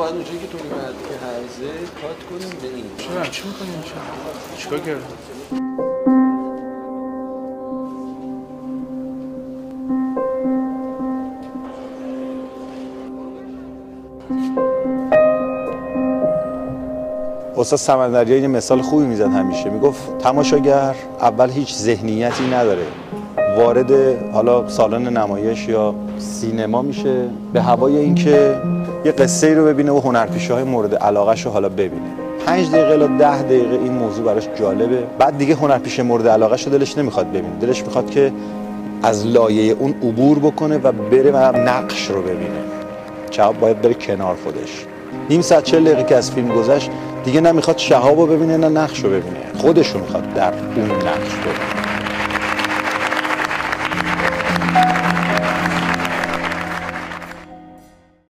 باید اونجایی که تو اومد که حوزه کات کنیم به این چرا؟ چی می‌کنیم چیکار کردیم استاد سمندریایی یه مثال خوبی می‌زد همیشه. می‌گفت تماشاگر اول هیچ ذهنیتی نداره. وارد حالا سالن نمایش یا سینما میشه. به هوای اینکه یه قصه ای رو ببینه و هنرپیشه های مورد علاقهش رو حالا ببینه. پنج دقیقه تا ده دقیقه این موضوع براش جالبه. بعد دیگه هنرپیشه مورد علاقهش رو دلش نمی‌خواد ببینه. دلش می‌خواد که از لایه اون عبور بکنه و بره و نقش رو ببینه. جواب باید بره کنار خودش. نیم ساعت چل دقیقه که از فیلم گذشت دیگه نمی‌خواد شهاب رو ببینه نه نقش رو ببینه. خودش رو می‌خواد در اون نقش ببینه.